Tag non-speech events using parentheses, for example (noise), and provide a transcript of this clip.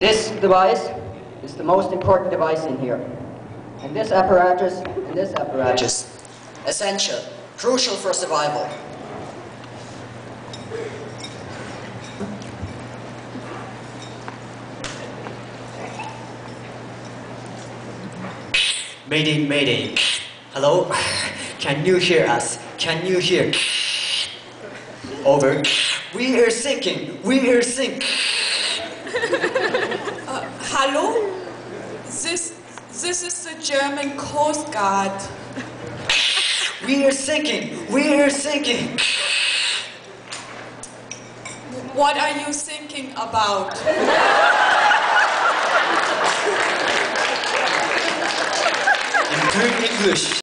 This device is the most important device in here. And this apparatus and this apparatus, essential, crucial for survival. Mayday, mayday. Hello? (laughs) Can you hear us? Can you hear? Over. We are sinking. We are sinking. This, this is the German Coast Guard. We are sinking. We are sinking. What are you thinking about? In good English.